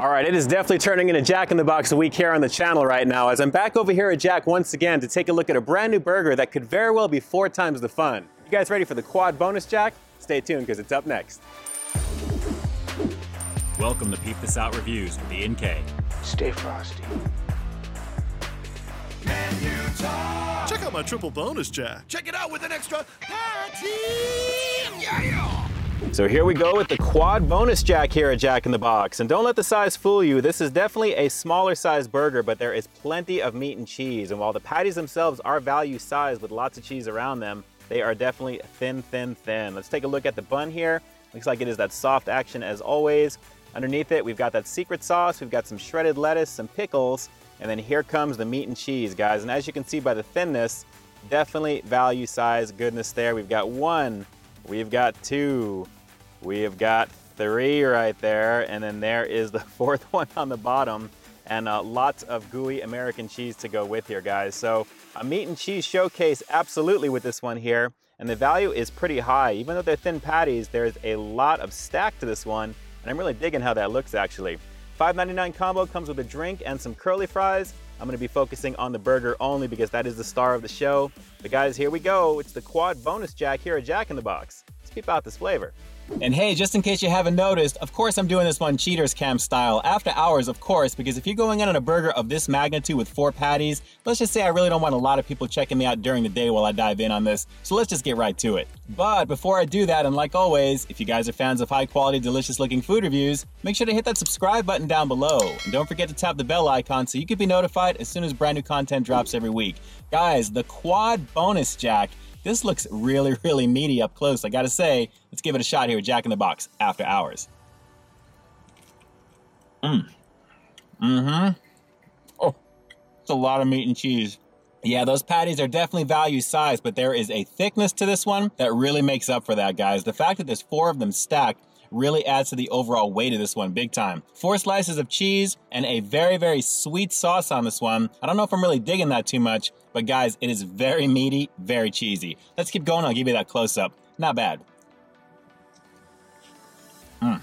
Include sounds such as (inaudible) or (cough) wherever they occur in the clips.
All right, it is definitely turning into Jack in the Box a week here on the channel right now as I'm back over here at Jack once again to take a look at a brand new burger that could very well be four times the fun. You guys ready for the quad bonus Jack? Stay tuned because it's up next. Welcome to Peep This Out Reviews with Ian K. Stay frosty. Check out my triple bonus, Jack. Check it out with an extra patty. Yeah. So here we go with the quad bonus jack here at Jack in the Box. And don't let the size fool you. This is definitely a smaller size burger, but there is plenty of meat and cheese. And while the patties themselves are value size with lots of cheese around them, they are definitely thin, thin, thin. Let's take a look at the bun here. Looks like it is that soft action as always. Underneath it, we've got that secret sauce. We've got some shredded lettuce, some pickles, and then here comes the meat and cheese, guys. And as you can see by the thinness, definitely value size goodness there. We've got one, we've got two, we've got three right there, and then there is the (laughs) fourth one on the bottom, and uh, lots of gooey American cheese to go with here, guys. So a meat and cheese showcase absolutely with this one here, and the value is pretty high. Even though they're thin patties, there's a lot of stack to this one, and I'm really digging how that looks actually. $5.99 combo comes with a drink and some curly fries. I'm gonna be focusing on the burger only because that is the star of the show. But guys, here we go. It's the quad bonus jack here at Jack in the Box. Let's keep out this flavor. And hey, just in case you haven't noticed, of course I'm doing this one cheaters cam style, after hours of course, because if you're going in on a burger of this magnitude with four patties, let's just say I really don't want a lot of people checking me out during the day while I dive in on this, so let's just get right to it. But before I do that, and like always, if you guys are fans of high quality, delicious looking food reviews, make sure to hit that subscribe button down below. And don't forget to tap the bell icon so you can be notified as soon as brand new content drops every week. Guys, the quad bonus jack this looks really, (laughs) really meaty up close. I gotta say, let's give it a shot here with Jack in the Box after hours. Mmm. Mm-hmm. Oh, it's a lot of meat and cheese. Yeah, those patties are definitely value size, but there is a thickness to this one that really makes up for that, guys. The fact that there's four of them stacked really adds to the overall weight of this one big time. Four slices of cheese and a very, very sweet sauce on this one. I don't know if I'm really digging that too much, but guys, it is very meaty, very cheesy. Let's keep going. I'll give you that close up. Not bad. Mm.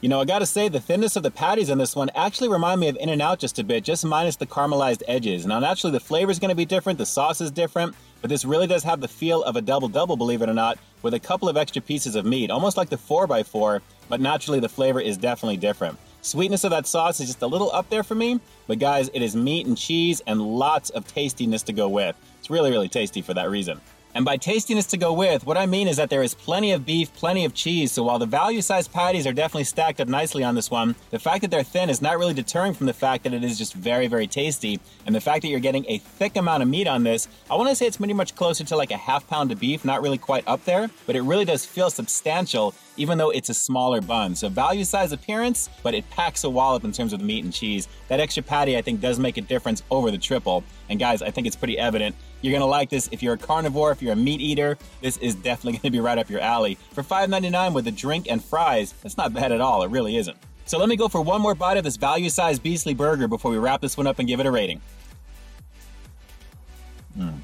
You know, I gotta say, the thinness of the patties on this one actually remind me of In-N-Out just a bit, just minus the caramelized edges. Now, naturally, the flavor is gonna be different, the sauce is different, but this really does have the feel of a double-double, believe it or not, with a couple of extra pieces of meat, almost like the 4x4, but naturally, the flavor is definitely different. Sweetness of that sauce is just a little up there for me, but guys, it is meat and cheese and lots of tastiness to go with. It's really, really tasty for that reason. And by tastiness to go with, what I mean is that there is plenty of beef, plenty of cheese, so while the value sized patties are definitely stacked up nicely on this one, the fact that they're thin is not really deterring from the fact that it is just very, very tasty. And the fact that you're getting a thick amount of meat on this, I want to say it's pretty much closer to like a half pound of beef, not really quite up there, but it really does feel substantial even though it's a smaller bun. So value size appearance, but it packs a wallop in terms of the meat and cheese. That extra patty, I think, does make a difference over the triple. And guys, I think it's pretty evident. You're gonna like this if you're a carnivore, if you're a meat eater, this is definitely (laughs) gonna be right up your alley. For $5.99 with a drink and fries, that's not bad at all, it really isn't. So let me go for one more bite of this value-sized beastly burger before we wrap this one up and give it a rating. Mm.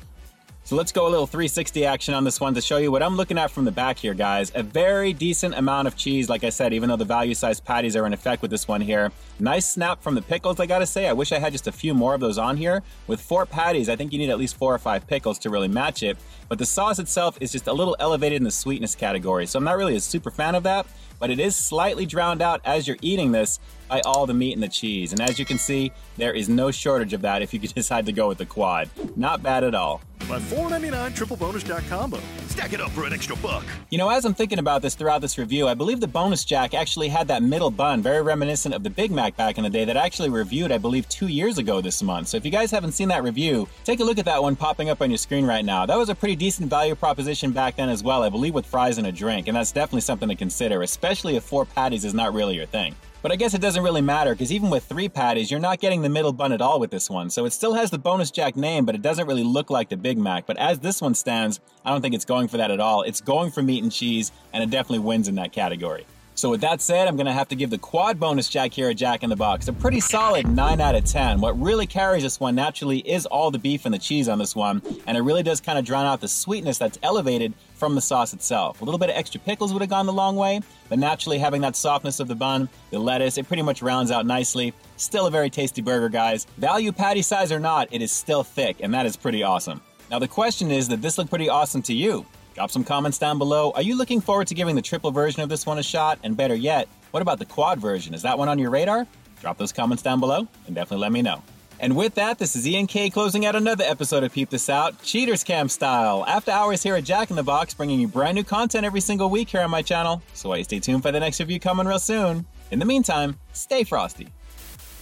So let's go a little 360 action on this one to show you what I'm looking at from the back here, guys. A very decent amount of cheese, like I said, even though the value size patties are in effect with this one here. Nice snap from the pickles, I gotta say. I wish I had just a few more of those on here. With four patties, I think you need at least four or five pickles to really match it. But the sauce itself is just a little elevated in the sweetness category, so I'm not really a super fan of that but it is slightly drowned out as you're eating this by all the meat and the cheese. And as you can see, there is no shortage of that if you (laughs) decide to go with the quad. Not bad at all. My $4.99 triple bonus jack combo. Stack it up for an extra buck. You know, as I'm thinking about this throughout this review, I believe the bonus jack actually had that middle bun, very reminiscent of the Big Mac back in the day that I actually reviewed, I believe, two years ago this month. So if you guys haven't seen that review, take a look at that one popping up on your screen right now. That was a pretty decent value proposition back then as well, I believe with fries and a drink, and that's definitely something to consider, especially if four patties is not really your thing. But I guess it doesn't really matter because even with three patties, you're not getting the middle bun at all with this one. So it still has the bonus jack name, but it doesn't really look like the Big Mac. But as this one stands, I don't think it's going for that at all. It's going for meat and cheese, and it definitely wins in that category. So with that said, I'm gonna have to give the quad bonus jack here at Jack in the Box a pretty solid 9 out of 10. What really carries this one naturally is all the beef and the cheese on this one, and it really does kind of drown out the sweetness that's elevated from the sauce itself. A little bit of extra pickles would have gone the long way, but naturally having that softness of the bun, the lettuce, it pretty much rounds out nicely. Still a very tasty burger, guys. Value patty size or not, it is still thick, and that is pretty awesome. Now the question is, did this look pretty awesome to you? Drop some comments down below. Are you looking forward to giving the triple version of this one a shot? And better yet, what about the quad version? Is that one on your radar? Drop those comments down below and definitely let me know. And with that, this is Ian K closing out another episode of Peep This Out, Cheaters Cam style. After hours here at Jack in the Box, bringing you brand new content every single week here on my channel. So why you stay tuned for the next review coming real soon. In the meantime, stay frosty.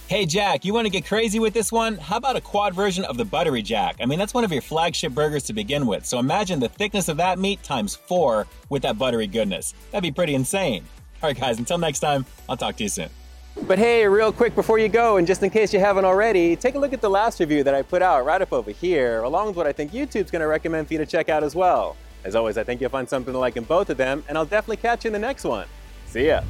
Hey Jack, you want to get crazy with this one? How about a quad version of the Buttery Jack? I mean, that's one of your flagship burgers to begin with, so imagine the thickness of that meat times four with that buttery goodness. That'd be pretty insane. Alright guys, until next time, I'll talk to you soon. But hey, real quick before you go, and just in case you haven't already, take a look at the last review that I put out right up over here, along with what I think YouTube's gonna recommend for you to check out as well. As always, I think you'll find something to like in both of them, and I'll definitely catch you in the next one. See ya.